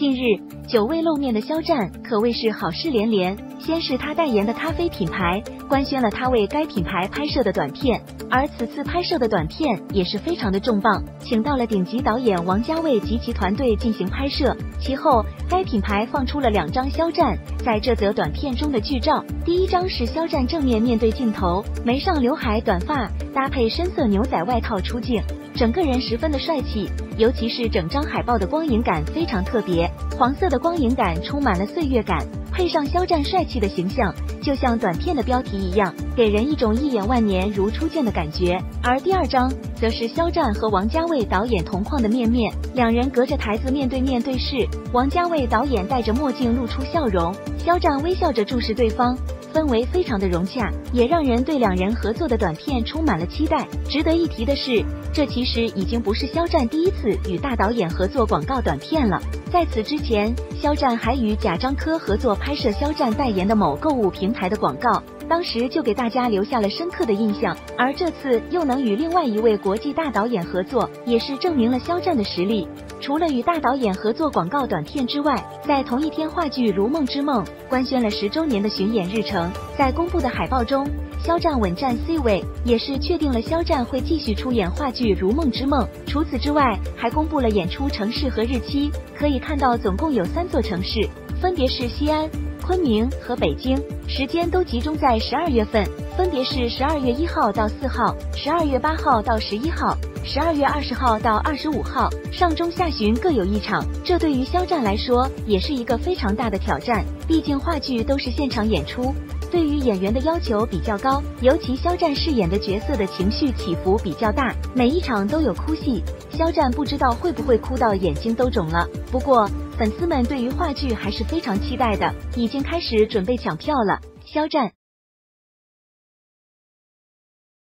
近日，久未露面的肖战可谓是好事连连。先是他代言的咖啡品牌官宣了他为该品牌拍摄的短片，而此次拍摄的短片也是非常的重磅，请到了顶级导演王家卫及其团队进行拍摄。其后，该品牌放出了两张肖战在这则短片中的剧照，第一张是肖战正面面对镜头，眉上刘海，短发搭配深色牛仔外套出镜。整个人十分的帅气，尤其是整张海报的光影感非常特别，黄色的光影感充满了岁月感，配上肖战帅气的形象，就像短片的标题一样，给人一种一眼万年如初见的感觉。而第二张则是肖战和王家卫导演同框的面面，两人隔着台子面对面对视，王家卫导演戴着墨镜露出笑容，肖战微笑着注视对方。氛围非常的融洽，也让人对两人合作的短片充满了期待。值得一提的是，这其实已经不是肖战第一次与大导演合作广告短片了。在此之前，肖战还与贾樟柯合作拍摄肖战代言的某购物平台的广告，当时就给大家留下了深刻的印象。而这次又能与另外一位国际大导演合作，也是证明了肖战的实力。除了与大导演合作广告短片之外，在同一天，话剧《如梦之梦》官宣了十周年的巡演日程。在公布的海报中，肖战稳占 C 位，也是确定了肖战会继续出演话剧《如梦之梦》。除此之外，还公布了演出城市和日期，可以看到总共有三座城市，分别是西安、昆明和北京，时间都集中在十二月份，分别是十二月一号到四号，十二月八号到十一号。十二月二十号到二十五号，上中下旬各有一场，这对于肖战来说也是一个非常大的挑战。毕竟话剧都是现场演出，对于演员的要求比较高，尤其肖战饰演的角色的情绪起伏比较大，每一场都有哭戏。肖战不知道会不会哭到眼睛都肿了。不过粉丝们对于话剧还是非常期待的，已经开始准备抢票了。肖战。